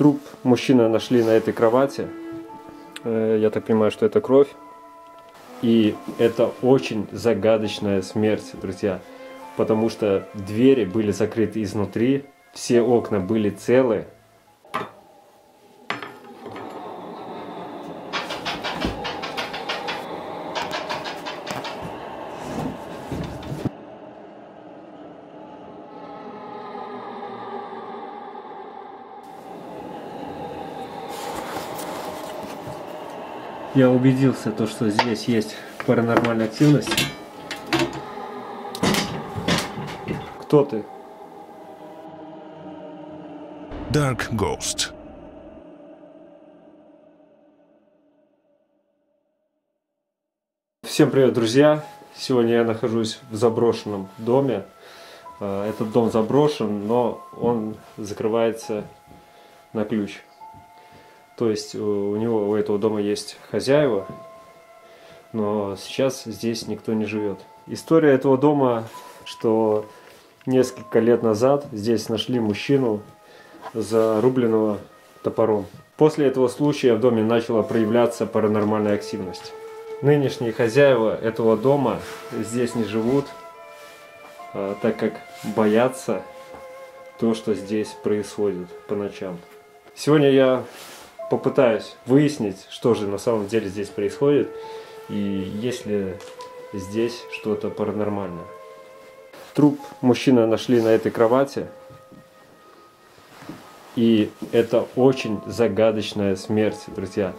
Труп мужчины нашли на этой кровати. Э, Я так понимаю, что это кровь. И это очень загадочная смерть, друзья. Потому что двери были закрыты изнутри, все окна были целы. Я убедился, то, что здесь есть паранормальная активность. Кто ты? Dark Ghost. Всем привет, друзья! Сегодня я нахожусь в заброшенном доме. Э, Этот дом заброшен, но он закрывается на ключ. То есть у него, у этого дома есть хозяева, но сейчас здесь никто не живет. История этого дома, что несколько лет назад здесь нашли мужчину, зарубленного топором. После этого случая в доме начала проявляться паранормальная активность. Нынешние хозяева этого дома здесь не живут, а, так как боятся то, что здесь происходит по ночам. Сегодня я попытаюсь выяснить, что же на самом деле здесь происходит и есть ли здесь что-то паранормальное. Труп мужчины нашли на этой кровати. И это очень загадочная смерть, друзья.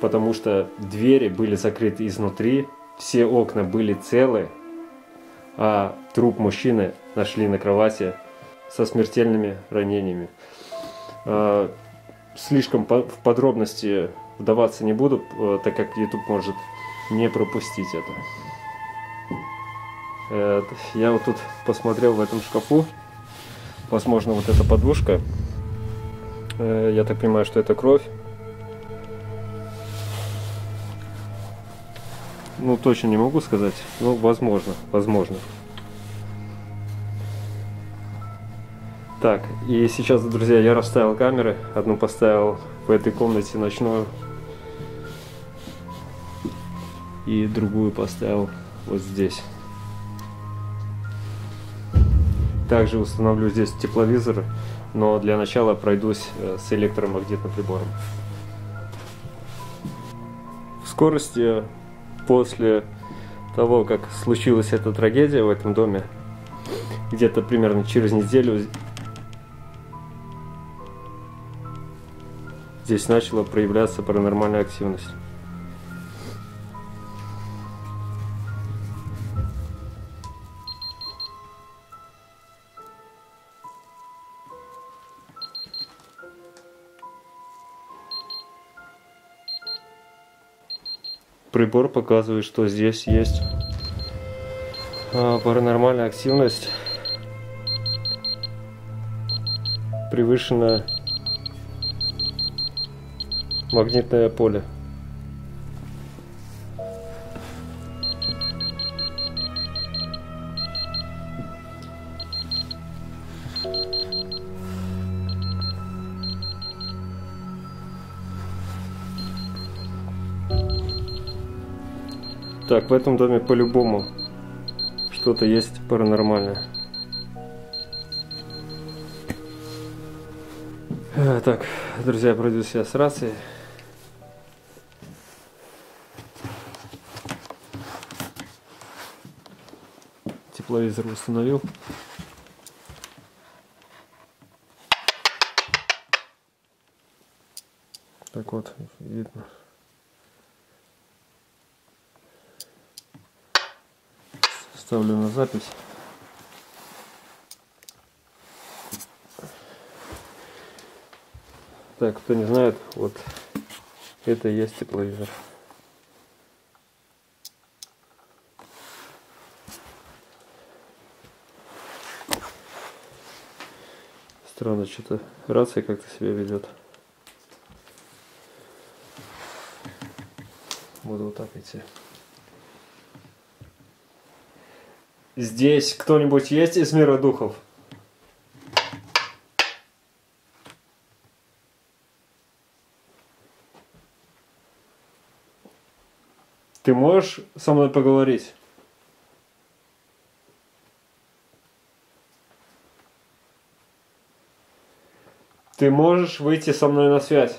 Потому что двери были закрыты изнутри, все окна были целы, а труп мужчины нашли на кровати со смертельными ранениями. Слишком по- в подробности вдаваться не буду, э, так как YouTube может не пропустить это. Э, Я вот тут посмотрел в этом шкафу. Возможно, вот эта подушка. Э, Я так понимаю, что это кровь. Ну, точно не могу сказать. Ну, возможно, возможно. Так, и сейчас, друзья, я расставил камеры. Одну поставил в этой комнате ночную. И другую поставил вот здесь. Также установлю здесь тепловизор, но для начала пройдусь э, с электромагнитным прибором. В скорости после того, как случилась эта трагедия в этом доме, где-то примерно через неделю здесь начала проявляться паранормальная активность. Прибор показывает, что здесь есть а, паранормальная активность превышено магнитное поле. Так, в этом доме по-любому что-то есть паранормальное. Э, Так, друзья, пройдусь я с рацией. Тепловизор установил. Так вот, видно. Ставлю на запись. Так, кто не знает, вот это и есть тепловизор. Странно, что-то рация как-то себя ведет. Буду вот так идти. Здесь кто-нибудь есть из мира духов? Ты можешь со мной поговорить? Ты можешь выйти со мной на связь?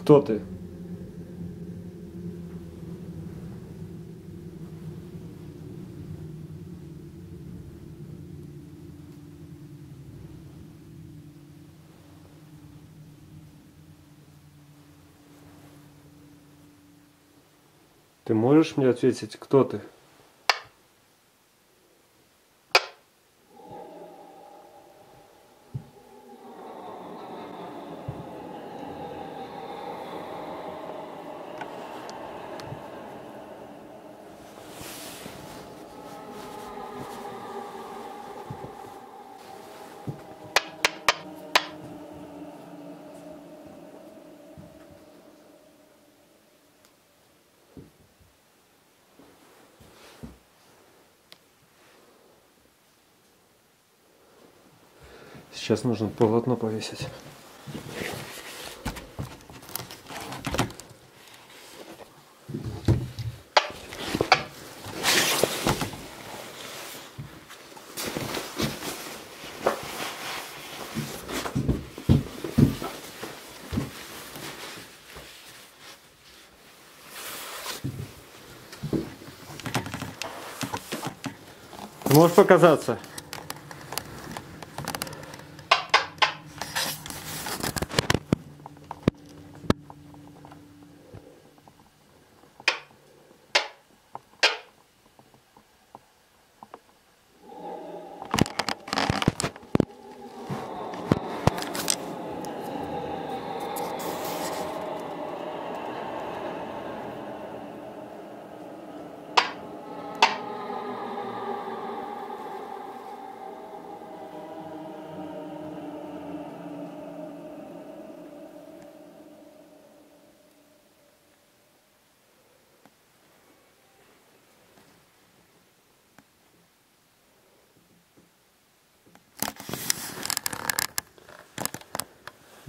Кто ты? Ты можешь мне ответить, кто ты? Сейчас нужно полотно повесить. Можешь показаться?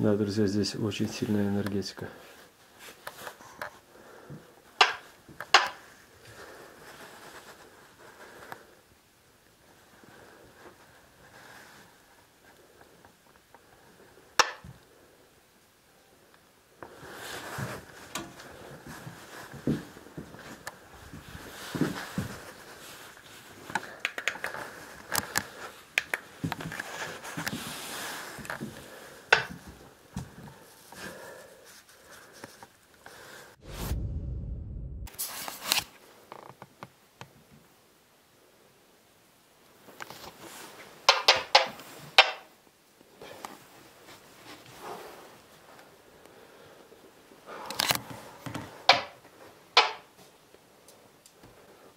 Да, друзья, здесь очень сильная энергетика.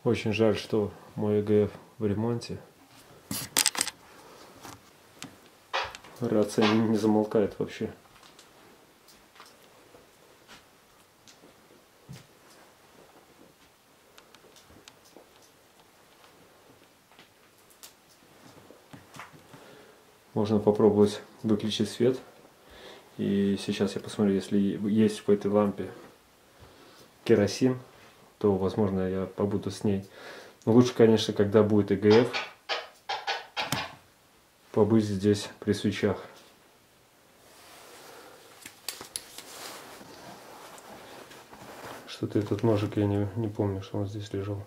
Очень жаль, что мой ЭГФ в ремонте. Рация не замолкает вообще. Можно попробовать выключить свет. И сейчас я посмотрю, если есть в этой лампе керосин, то, возможно, я побуду с ней. Но лучше, конечно, когда будет ЭГФ, побыть здесь при свечах. Что-то этот ножик я не, не помню, что он здесь лежал.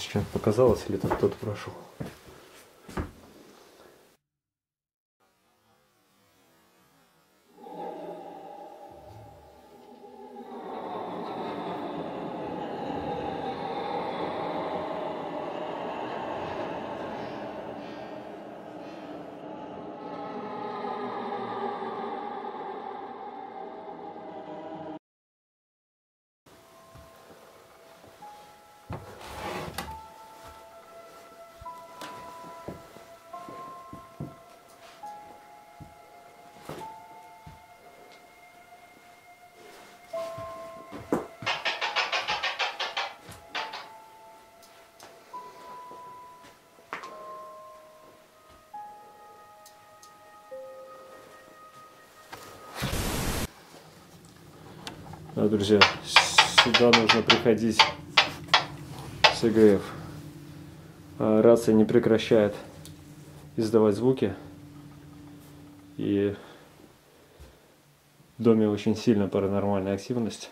Сейчас показалось, или там кто-то прошел. Да, друзья, сюда нужно приходить с ИГФ. А, рация не прекращает издавать звуки. И в доме очень сильная паранормальная активность.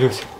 Блять.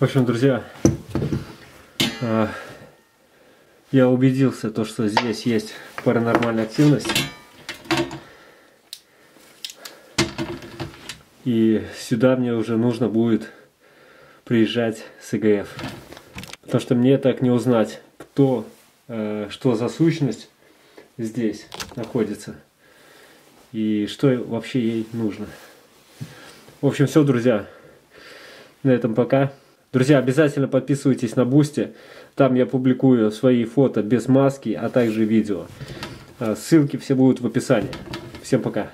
В общем, друзья, а, я убедился, то, что здесь есть паранормальная активность. И сюда мне уже нужно будет приезжать с ИГФ. Потому что мне так не узнать, кто, э, что за сущность здесь находится. И что вообще ей нужно. В общем, все, друзья. На этом пока. Друзья, обязательно подписывайтесь на Boosty. Там я публикую свои фото без маски, а также видео. А, ссылки все будут в описании. Всем пока.